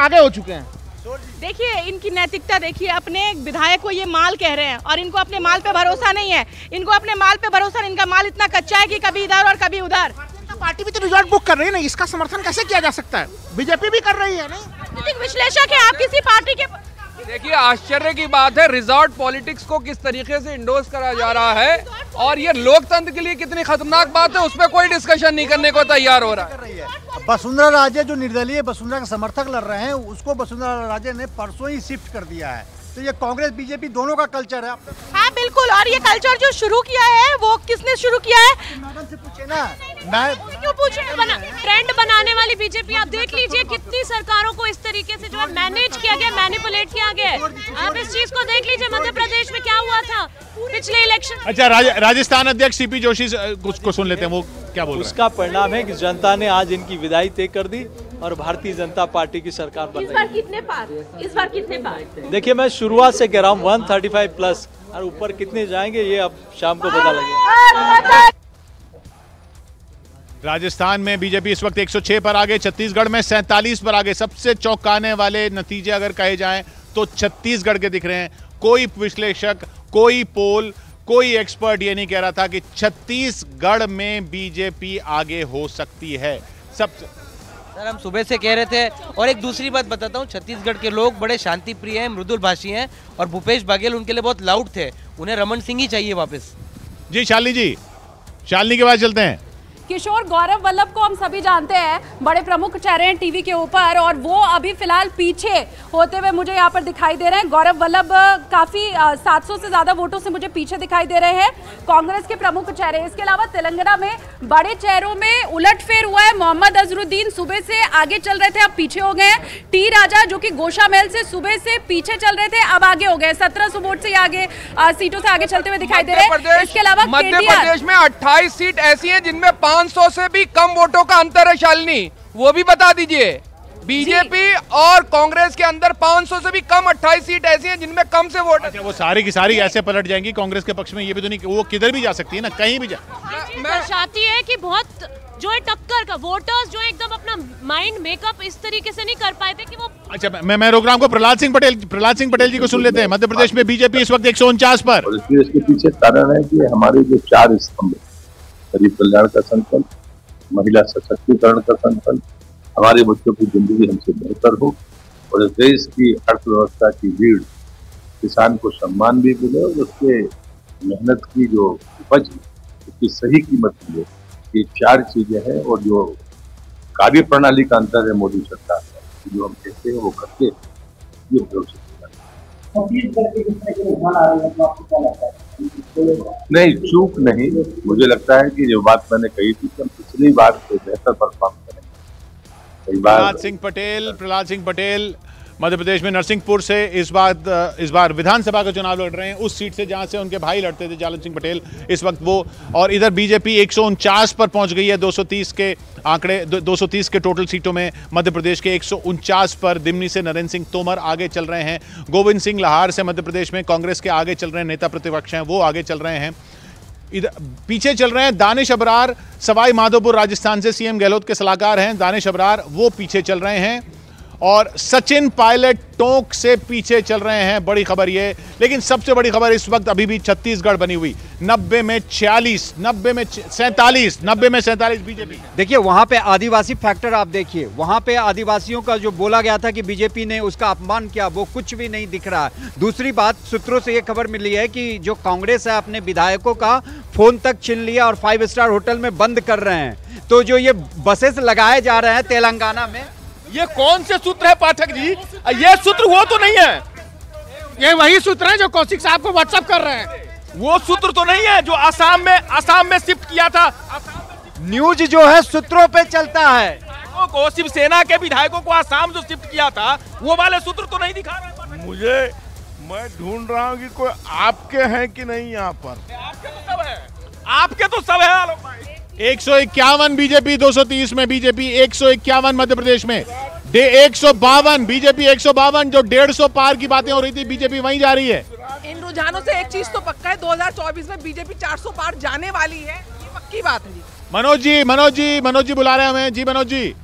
आगे हो चुके हैं। देखिए इनकी नैतिकता देखिए अपने विधायक को ये माल कह रहे हैं और इनको अपने माल पे भरोसा नहीं है। इनको अपने माल पे भरोसा नहीं इनका माल इतना कच्चा है कि कभी इधर और कभी उधर। पार्टी भी तो रिज़ल्ट बुक कर रही है ना इसका समर्थन कैसे किया जा सकता है? बीजेपी भी कर रही है नहीं राजनीतिक विश्लेषक है आप किसी पार्टी के देखिए आश्चर्य की बात है रिजॉर्ट पॉलिटिक्स को किस तरीके से इंडोर्स करा जा रहा है और ये लोकतंत्र के लिए कितनी खतरनाक बात है उस पर कोई डिस्कशन नहीं करने को तैयार हो रहा है। वसुंधरा राजे जो निर्दलीय वसुंधरा के समर्थक लड़ रहे हैं उसको वसुंधरा राजे ने परसों ही शिफ्ट कर दिया है। तो ये कांग्रेस बीजेपी दोनों का कल्चर है। हाँ बिल्कुल और ये कल्चर जो शुरू किया है वो किसने शुरू किया है? मैडम से पूछे ना। मैं क्यों पूछे बना, ट्रेंड बनाने वाली बीजेपी आप देख लीजिए कितनी सरकारों को इस तरीके से जो है मैनेज किया गया मैनिपुलेट किया गया आप इस चीज़ को देख लीजिए मध्य प्रदेश में क्या हुआ था? पिछले इलेक्शन अच्छा राज, राजस्थान अध्यक्ष सीपी जोशी कुछ को सुन लेते हैं वो क्या बोल उसका परिणाम है कि जनता ने आज इनकी विदाई तय कर दी और भारतीय जनता पार्टी की सरकार बन इस बार रही कितने पार? इस बार कितने पार? है देखिए मैं शुरुआत से कह रहा हूँ 135 प्लस और ऊपर कितने जाएँगे ये अब शाम को पता लगेगा। राजस्थान में बीजेपी इस वक्त 106 पर आगे छत्तीसगढ़ में सैंतालीस पर आगे। सबसे चौंकाने वाले नतीजे अगर कहे जाएँ तो छत्तीसगढ़ के दिख रहे हैं। कोई विश्लेषक कोई पोल कोई एक्सपर्ट ये नहीं कह रहा था कि छत्तीसगढ़ में बीजेपी आगे हो सकती है। सब सर हम सुबह से कह रहे थे और एक दूसरी बात बताता हूँ छत्तीसगढ़ के लोग बड़े शांति प्रिय हैं मृदुल भाषी हैं और भूपेश बघेल उनके लिए बहुत लाउड थे। उन्हें रमन सिंह ही चाहिए वापस। जी शालिनी जी शालिनी के बाद चलते हैं। किशोर गौरव वल्लभ को हम सभी जानते हैं बड़े प्रमुख चेहरे हैं टीवी के ऊपर और वो अभी फ़िलहाल पीछे होते हुए मुझे यहाँ पर दिखाई दे रहे हैं। गौरव वल्लभ काफ़ी अ, 700 से ज़्यादा वोटों से मुझे पीछे दिखाई दे रहे हैं। कांग्रेस के प्रमुख चेहरे इसके अलावा तेलंगाना में बड़े चेहरों में उलटफेर हुआ है। मोहम्मद अजरुद्दीन सुबह से आगे चल रहे थे अब पीछे हो गए हैं। टी राजा जो कि गोशा महल से सुबह से पीछे चल रहे थे अब आगे हो गए सत्रह सौ वोट से आगे सीटों से आगे चलते हुए दिखाई दे रहे हैं। इसके अलावा मध्य प्रदेश में 28 सीट ऐसी हैं जिनमें 500 से भी कम वोटों का अंतर है शालिनी। वो भी बता दीजिए। बीजेपी और कांग्रेस के अंदर 500 से भी कम 28 सीट ऐसी हैं जिनमें कम से वोट अच्छा वो सारी की सारी ऐसे पलट जाएँगी कांग्रेस के पक्ष में ये भी तो नहीं वो किधर भी जा सकती है ना कहीं भी जा दर्शाती है कि बहुत जो है टक्कर का वोटर्स जो है एकदम अपना माइंड मेकअप इस तरीके से नहीं कर पाए थे कि वो अच्छा मैं मैं रोक रहा हूँ प्रहलाद सिंह पटेल प्रहलाद सिंह पटेल जी को सुन लेते हैं। मध्य प्रदेश में बीजेपी इस वक्त एक सौ उनचास पर। इसके पीछे कारण है कि हमारे जो चार स्तंभ हैं, गरीब कल्याण का संकल्प, महिला सशक्तिकरण का संकल्प, हमारे बच्चों की ज़िंदगी हमसे बेहतर हो और इस देश की अर्थव्यवस्था की भीड़ किसान को सम्मान भी मिले और उसके मेहनत की जो उपज उसकी सही कीमत मिले ये चार चीज़ें हैं और जो कार्य प्रणाली का अंतर है मोदी सरकार का, जो हम कहते हैं वो करते हैं, ये भरोसे नहीं, चूक नहीं। मुझे लगता है कि जो बात मैंने कही थी हम पिछली बार से बेहतर परफॉर्म करें प्रहलाद सिंह पटेल, प्रहलाद सिंह पटेल मध्य प्रदेश में नरसिंहपुर से इस बार इस बार विधानसभा का चुनाव लड़ रहे हैं, उस सीट से जहाँ से उनके भाई लड़ते थे जालन सिंह पटेल, इस वक्त वो, और इधर बीजेपी एक सौ उनचास पर पहुँच गई है 230 के आंकड़े, दो- 230 के टोटल सीटों में मध्य प्रदेश के एक सौ उनचास पर दिमनी से नरेंद्र सिंह तोमर आगे चल रहे हैं, गोविंद सिंह लहार से मध्य प्रदेश में कांग्रेस के आगे चल रहे नेता प्रतिपक्ष हैं, वो आगे चल रहे हैं। इधर, पीछे चल रहे हैं दानिश अबरार, सवाई माधोपुर राजस्थान से सीएम गहलोत के सलाहकार हैं, दानिश अबरार, वो पीछे चल रहे हैं। और सचिन पायलट टोंक से पीछे चल रहे हैं, बड़ी खबर ये। लेकिन सबसे बड़ी खबर इस वक्त अभी भी छत्तीसगढ़ बनी हुई। नब्बे में छियालीस, नब्बे में सैंतालीस, नब्बे में सैंतालीस बीजेपी। देखिए, वहाँ पे आदिवासी फैक्टर आप देखिए। वहाँ पे आदिवासियों का जो बोला गया था कि बीजेपी ने उसका अपमान किया, वो कुछ भी नहीं दिख रहा। दूसरी बात, सूत्रों से ये खबर मिली है कि जो कांग्रेस है अपने विधायकों का, फ़ोन तक छीन लिया और फाइव स्टार होटल में बंद कर रहे हैं। तो जो ये बसेस लगाए जा रहे हैं तेलंगाना में ये कौन से सूत्र है पाठक जी? ये सूत्र वो तो नहीं है। ये वही सूत्र है जो कौशिक साहब को व्हाट्सअप कर रहे हैं। वो सूत्र तो नहीं है जो आसाम में आसाम में शिफ्ट किया था। न्यूज़ जो है सूत्रों पे चलता है। को शिवसेना के विधायकों को आसाम जो शिफ्ट किया था वो वाले सूत्र तो नहीं दिखा रहे मुझे मैं ढूंढ रहा हूँ कि कोई आपके हैं कि नहीं यहाँ पर। आपके तो सब है। आपके तो सब भाई। एक सौ इक्यावन बीजेपी 230 में बीजेपी एक सौ इक्यावन मध्य प्रदेश में। डे एक सौ बावन बीजेपी एक सौ बावन जो डेढ़ सौ पार की बातें हो रही थी बीजेपी वहीं जा रही है। इन रुझानों से एक चीज़ तो पक्का है 2024 में बीजेपी 400 पार जाने वाली है ये पक्की बात है मनोज जी मनोज जी मनोज जी बुला रहे हैं हमें। जी मनोज जी।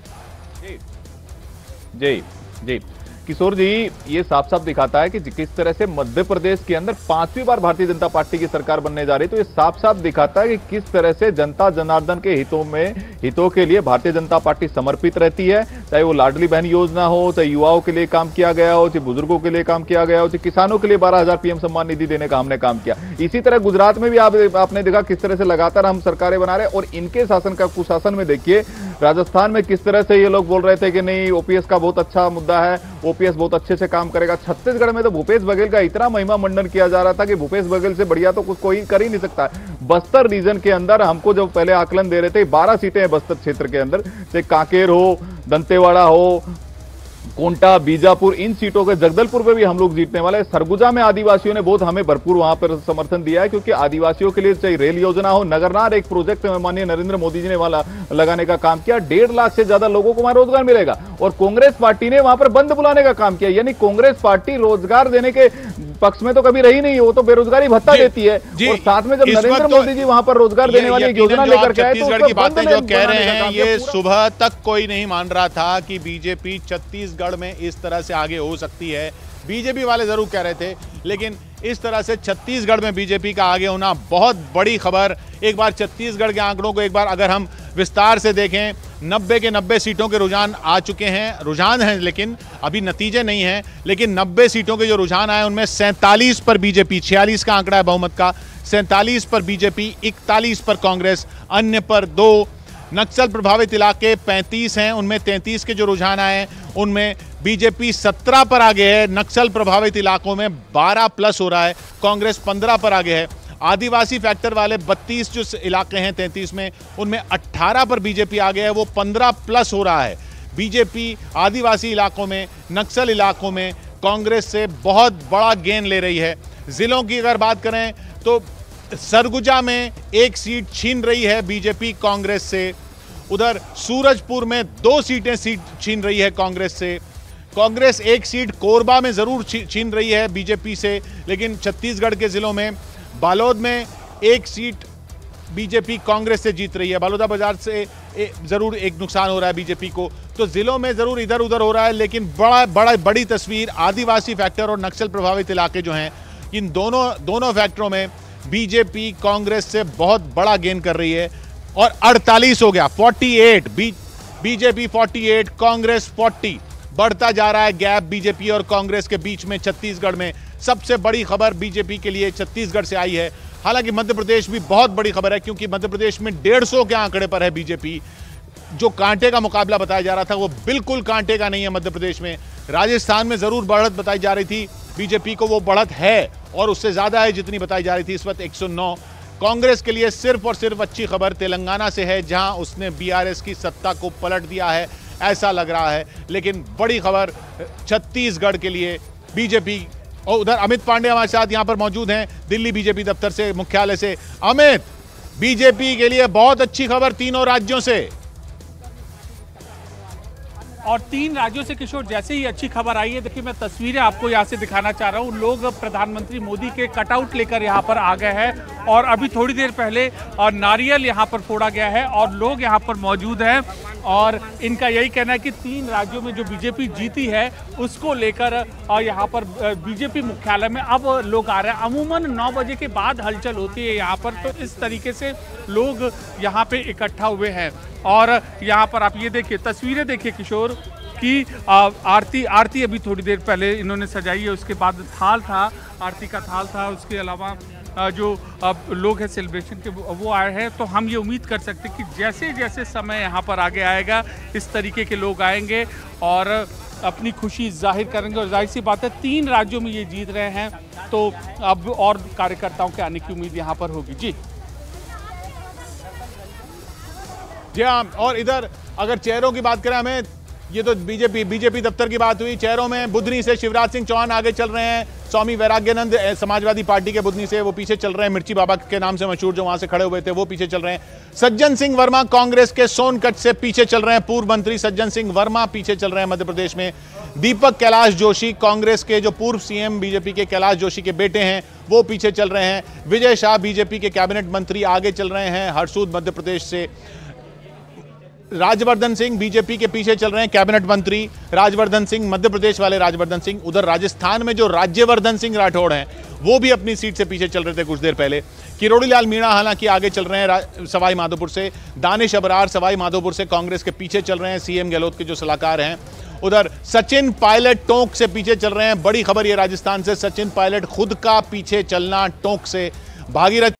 जी जी। किशोर जी, ये साफ़ साफ़ दिखाता है कि किस तरह से मध्य प्रदेश के अंदर पांचवी बार भारतीय जनता पार्टी की सरकार बनने जा रही है। तो ये साफ़ साफ़ दिखाता है कि किस तरह से जनता जनार्दन के हितों में, हितों के लिए भारतीय जनता पार्टी समर्पित रहती है। चाहे वो लाडली बहन योजना हो, चाहे युवाओं के लिए काम किया गया हो, चाहे बुज़ुर्गों के लिए काम किया गया हो, चाहे किसानों के लिए बारह हज़ार पीएम सम्मान निधि देने का हमने काम किया। इसी तरह गुजरात में भी आप, आपने देखा किस तरह से लगातार हम सरकारें बना रहे और इनके शासन का कुशासन में देखिए राजस्थान में किस तरह से ये लोग बोल रहे थे कि नहीं ओपीएस का बहुत अच्छा मुद्दा है ओपीएस बहुत अच्छे से काम करेगा। छत्तीसगढ़ में तो भूपेश बघेल का इतना महिमा मंडन किया जा रहा था कि भूपेश बघेल से बढ़िया तो कुछ कोई कर ही नहीं सकता। बस्तर रीजन के अंदर हमको जब पहले आकलन दे रहे थे, बारह सीटें हैं बस्तर क्षेत्र के अंदर, चाहे कांकेर हो, दंतेवाड़ा हो कोंटा, बीजापुर, इन सीटों के जगदलपुर में भी हम लोग जीतने वाले हैं। सरगुजा में आदिवासियों ने बहुत हमें भरपूर वहाँ पर समर्थन दिया है, क्योंकि आदिवासियों के लिए चाहे रेल योजना हो नगरनार एक प्रोजेक्ट माननीय नरेंद्र मोदी जी ने वाला लगाने का काम किया। डेढ़ लाख से ज़्यादा लोगों को वहाँ रोज़गार मिलेगा और कांग्रेस पार्टी ने वहाँ पर बंद बुलाने का काम किया। यानी कांग्रेस पार्टी रोज़गार देने के पक्ष में तो कभी रही नहीं वो तो बेरोजगारी भत्ता देती है। और साथ में जब नरेंद्र मोदी जी वहाँ पर रोज़गार देने वाली योजना लेकर के आए तो छत्तीसगढ़ की बातें जो कह रहे हैं ये सुबह तक कोई नहीं मान रहा था कि बीजेपी छत्तीसगढ़ में इस तरह से आगे हो सकती है। बीजेपी वाले ज़रूर कह रहे थे लेकिन इस तरह से छत्तीसगढ़ में बीजेपी का आगे होना बहुत बड़ी खबर। एक बार छत्तीसगढ़ के आंकड़ों को एक बार अगर हम विस्तार से देखें नब्बे के नब्बे सीटों के रुझान आ चुके हैं, रुझान हैं, लेकिन अभी नतीजे नहीं हैं। लेकिन नब्बे सीटों के जो रुझान आए, उनमें सैंतालीस पर बीजेपी, छियालीस का आंकड़ा है बहुमत का, सैंतालीस पर बीजेपी, इकतालीस पर कांग्रेस, अन्य पर दो। नक्सल प्रभावित इलाके 35 हैं, उनमें 33 के जो रुझान आए हैं उनमें बीजेपी 17 पर आगे है, नक्सल प्रभावित इलाकों में 12 प्लस हो रहा है, कांग्रेस 15 पर आगे है। आदिवासी फैक्टर वाले 32 जो इलाके हैं 33 में, उनमें 18 पर बीजेपी आ गया है, वो 15 प्लस हो रहा है। बीजेपी आदिवासी इलाकों में, नक्सल इलाकों में कांग्रेस से बहुत बड़ा गेन ले रही है। जिलों की अगर बात करें तो सरगुजा में एक सीट छीन रही है बीजेपी कांग्रेस से। उधर सूरजपुर में दो सीटें सीट छीन रही है कांग्रेस से। कांग्रेस एक सीट कोरबा में ज़रूर छीन रही है बीजेपी से, लेकिन छत्तीसगढ़ के जिलों में बालोद में एक सीट बीजेपी कांग्रेस से जीत रही है। बलौदा बाज़ार से ज़रूर एक नुकसान हो रहा है बीजेपी को। तो जिलों में ज़रूर इधर उधर हो रहा है, लेकिन बड़ा बड़ा, बड़ी तस्वीर आदिवासी फैक्टर और नक्सल प्रभावित इलाके जो हैं, इन दोनों दोनों फैक्टरों में बीजेपी कांग्रेस से बहुत बड़ा गेन कर रही है। और 48 हो गया 48 बी, बीजेपी 48 कांग्रेस 40 बढ़ता जा रहा है गैप बीजेपी और कांग्रेस के बीच में, छत्तीसगढ़ में। सबसे बड़ी खबर बीजेपी के लिए छत्तीसगढ़ से आई है। हालाँकि मध्य प्रदेश भी बहुत बड़ी खबर है, क्योंकि मध्य प्रदेश में डेढ़ सौ के आंकड़े पर है बीजेपी। जो कांटे का मुकाबला बताया जा रहा था, वो बिल्कुल कांटे का नहीं है मध्य प्रदेश में। राजस्थान में ज़रूर बढ़त बताई जा रही थी। बीजेपी को वो बढ़त है और उससे ज़्यादा है जितनी बताई जा रही थी इस वक्त 109 कांग्रेस के लिए सिर्फ़ और सिर्फ़ अच्छी खबर तेलंगाना से है, जहाँ उसने बीआरएस की सत्ता को पलट दिया है। ऐसा लग रहा है। लेकिन बड़ी खबर, छत्तीसगढ़ के लिए बीजेपी और उधर अमित पांडे हमारे साथ यहाँ पर मौजूद हैं, दिल्ली बीजेपी दफ्तर से, मुख्यालय से। अमित, बीजेपी के लिए बहुत अच्छी खबर तीनों राज्यों से। और तीन राज्यों से किशोर जैसे ही अच्छी खबर आई है देखिए मैं तस्वीरें आपको यहाँ से दिखाना चाह रहा हूँ। लोग प्रधानमंत्री मोदी के कटआउट लेकर यहाँ पर आ गए हैं और अभी थोड़ी देर पहले और नारियल यहाँ पर फोड़ा गया है और लोग यहाँ पर मौजूद हैं। और इनका यही कहना है कि तीन राज्यों में जो बीजेपी जीती है उसको लेकर अ, यहाँ पर बीजेपी मुख्यालय में अब लोग आ रहे हैं। अमूमन नौ बजे के बाद हलचल होती है यहाँ पर तो इस तरीके से लोग यहाँ पे इकट्ठा हुए हैं। और यहाँ पर आप ये देखिए, तस्वीरें देखिए किशोर, कि आरती आरती अभी थोड़ी देर पहले इन्होंने सजाई है, उसके बाद थाल था, आरती का थाल था, उसके अलावा जो अब लोग हैं सेलिब्रेशन के, वो आए हैं तो हम ये उम्मीद कर सकते हैं कि जैसे जैसे समय यहाँ पर आगे आएगा, इस तरीके के लोग आएँगे और अपनी खुशी ज़ाहिर करेंगे। और ज़ाहिर सी बात है, तीन राज्यों में ये जीत रहे हैं तो अब और कार्यकर्ताओं के आने की उम्मीद यहाँ पर होगी। जी। जी हाँ और इधर अगर चेहरों की बात करें हमें, ये तो बीजेपी बीजेपी दफ्तर की बात हुई, चेहरों में बुधनी से शिवराज सिंह चौहान आगे चल रहे हैं, स्वामी वैराग्यानंद समाजवादी पार्टी के बुधनी से वो पीछे चल रहे हैं, मिर्ची बाबा के नाम से मशहूर जो वहाँ से खड़े हुए थे, वो पीछे चल रहे हैं। सज्जन सिंह वर्मा कांग्रेस के सोनकट से पीछे चल रहे हैं, पूर्व मंत्री सज्जन सिंह वर्मा पीछे चल रहे हैं मध्य प्रदेश में। दीपक कैलाश जोशी कांग्रेस के जो पूर्व सीएम बीजेपी के कैलाश जोशी के बेटे हैं, वो पीछे चल रहे हैं। विजय शाह बीजेपी के कैबिनेट मंत्री आगे चल रहे हैं हरसूद मध्य प्रदेश से। राजवर्धन सिंह बीजेपी के पीछे चल रहे हैं कैबिनेट मंत्री राजवर्धन सिंह मध्य प्रदेश वाले राजवर्धन सिंह, उधर राजस्थान में जो राज्यवर्धन सिंह राठौड़ हैं, वो भी अपनी सीट से पीछे चल रहे थे कुछ देर पहले। किरोड़ी लाल मीणा हालाँकि आगे चल रहे हैं सवाई माधोपुर से, दानिश अबरार सवाई माधोपुर से कांग्रेस के पीछे चल रहे हैं, सीएम गहलोत के जो सलाहकार हैं। उधर सचिन पायलट टोंक से पीछे चल रहे हैं, बड़ी खबर ये राजस्थान से, सचिन पायलट खुद का पीछे चलना टोंक से। भागीरथ